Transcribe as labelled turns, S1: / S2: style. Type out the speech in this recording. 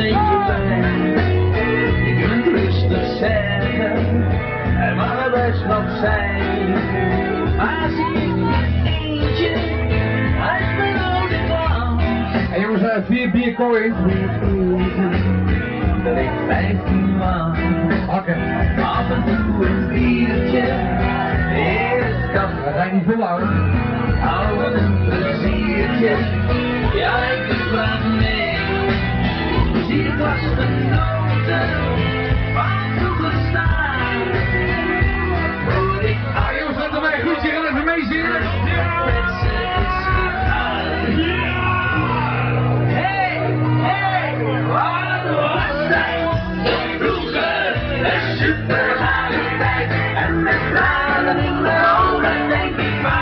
S1: zeker bij. Je kunt rustig zeggen, er mag er best wat zijn. Maar zie ik niet eentje, uit mijn.
S2: En jongens, eh, vier bier kooi.
S1: Dat ik 15 was.
S2: Oké.
S1: Af en toe een biertje in het
S2: Dat
S1: café.
S2: zijn niet veel hoor.
S1: Houden een pleziertje, ja ik doe wat mee. Zie de klasgenoten van vroeger staan. Hoor ik
S2: Ah